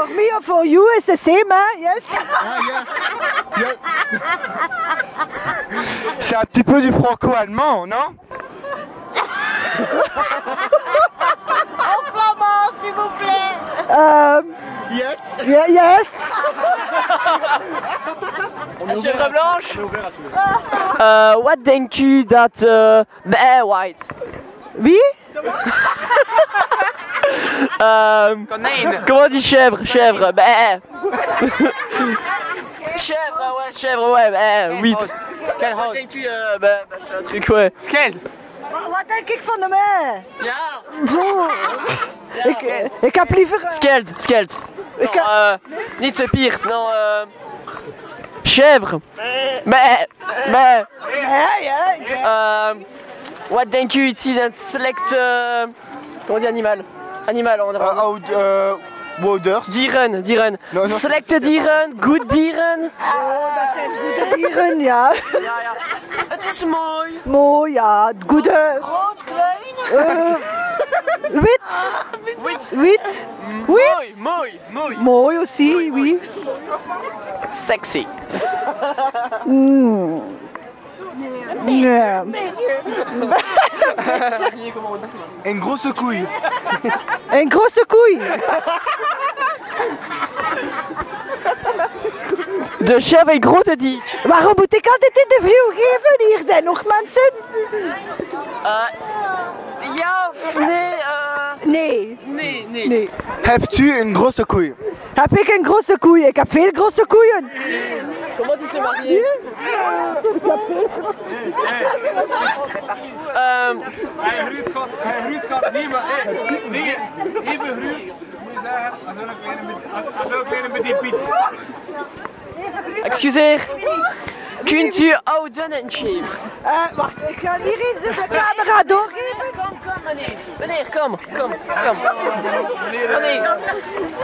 For me or for you, it's the same, hein? Yes. Ah, yes. Yes. C'est un petit peu du franco-allemand, non? En flamand, s'il vous plaît. Um, Yes. yeah, yes. Chèvre blanche euh, What denk u dat... Uh, bah, white? Oui? Euh, comment on dit chèvre Chèvre, bah. chèvre, ouais, chèvre, ouais, bah, oui. What denk u, euh, bah, bah, c'est un truc, ouais. Skel. Wat denk ik van de mij? Ja. Ik, ik heb liever... eh, Skeld, skeld. Ik heb- niet te piers, non, euh... Chèvre. Bah, bah. Ja. ik- Euh, what denk u ici d'un select... euh, comment on dit animal? Animal, on Uh, oh, uh, Wouders. Dieren, dieren. Non, non. Select dieren, good dieren. Dat zijn goede dieren, ja. Het is mooi. Mooi, ja. Goede... Rood, klein. eh, wit. Wit. Wit. Mooi, mooi, mooi. Mooi aussi, oui. Sexy. Ja. Een grosse koei. Een grote koei. De chèvre est grote dik. Waarom moet ik altijd interview geven? Hier zijn nog mensen. Ja of nee? Uh, Nee, nee, nee. nee. Hebt u een grosse koei? Heb ik een grote koei? Ik heb veel grote koeien. Comment il s'est marié Euh, Hij Ruud gaat, hij Ruud gaat niet, maar nee, even Ruud, moet je zeggen, als met, als een kleine met die Piet. excuseer. Kunt u ouden en chèvre? Eh, wacht, ik ga hier eens de camera doorgeven. Kom, kom meneer. Meneer, kom, kom, kom. Meneer.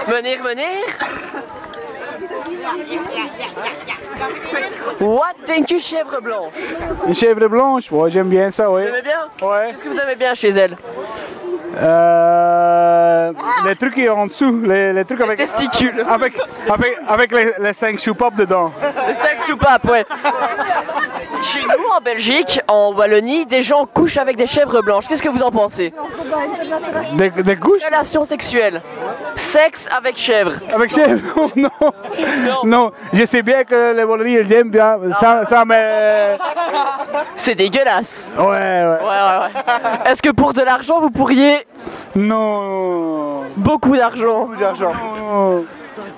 Meneer, meneer. Wat denkt u chèvre blanche? Une chèvre blanche, ouais, j'aime bien ça, Vous oui. aimez bien? Ouais. Qu'est-ce que vous aimez bien chez elle? Euh, les trucs qui sont en dessous, les, les trucs avec, testicules. avec, avec, avec les, les cinq choupapes dedans. Le sac soupape, ouais. Chez nous, en Belgique, en Wallonie, des gens couchent avec des chèvres blanches. Qu'est-ce que vous en pensez? Des, des couches? Relation sexuelle. Sexe avec chèvre. avec chèvre Non, non. Non. Je sais bien que les Wallonies, ils aiment bien. Ça, ça mais. C'est dégueulasse. Ouais, ouais. Ouais, ouais, ouais. Est-ce que pour de l'argent, vous pourriez? Non. beaucoup d'argent Beaucoup d'argent.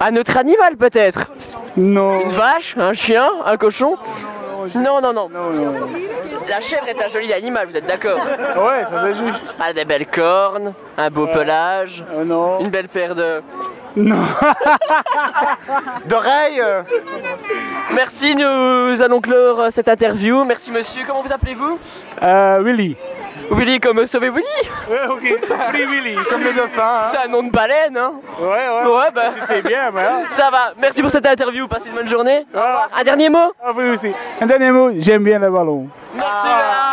Un autre animal peut-être? Non. Une vache Un chien Un cochon? Non, non, non. Non, non. La chèvre est un joli animal, vous êtes d'accord Ouais, ça c'est juste. Elle a des belles cornes, un beau pelage, Euh, non. une belle paire de... Non. D'oreilles Merci, nous allons clore euh, cette interview. Merci monsieur, comment vous appelez-vous? Euh, Willy. Willy comme Sauvé Willy Ouais, ok. Free Willy. comme le dauphin. hein. C'est un nom de baleine, hein Ouais, ouais. Ouais, bah... Tu sais bien, mais. hein. Ça va, merci pour cette interview, passez une bonne journée. Revoir. Un dernier mot Ah oui aussi. Un dernier mot, j'aime bien le ballon. Merci, Léa.